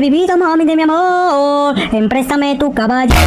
vivido mami de mi amor, empréstame tu caballo.